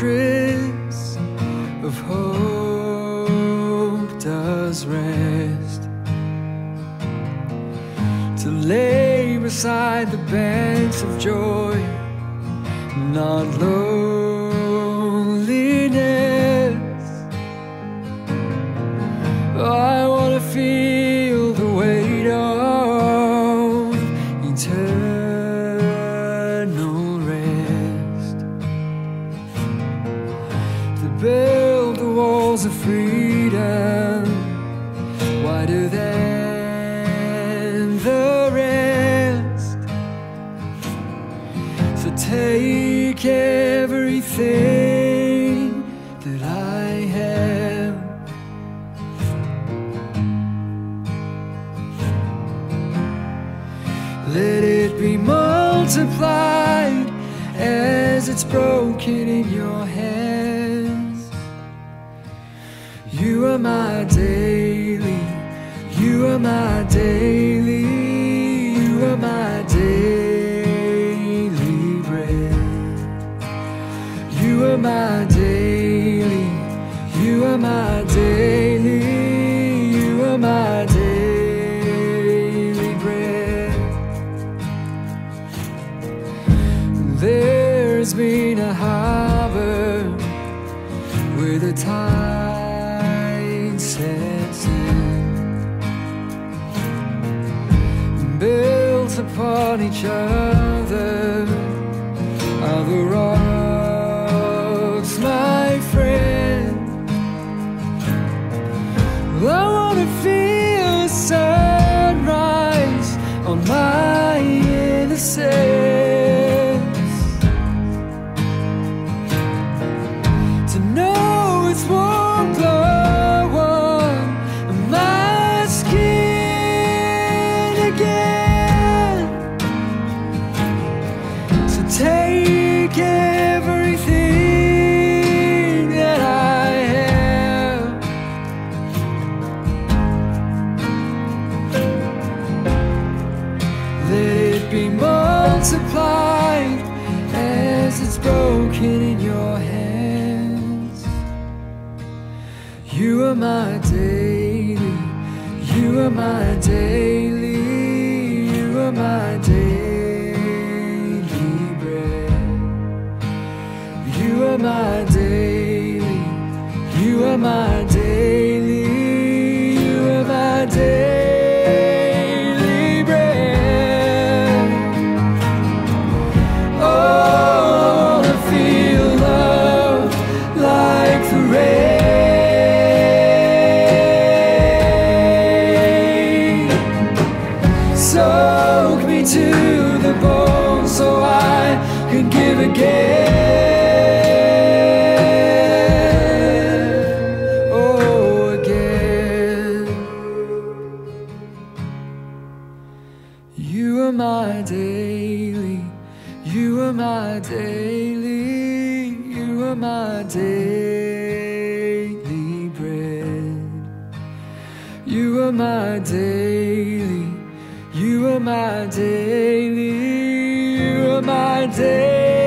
fortress of hope does rest. To lay beside the banks of joy, not low. Build the walls of freedom wider than the rest. So take everything that I have. Let it be multiplied as it's broken in your hands. You are my daily, you are my daily, you are my daily bread. You are my daily, you are my daily, you are my daily bread. There's been a harbor with a tide sets in, built upon each other are the be multiplied as it's broken in your hands. You are my daily, you are my daily, you are my daily bread. You are my daily, the bone so I can give again. Oh, again. You are my daily, you are my daily, you are my daily bread. You are my daily, you are my daily, you are my daily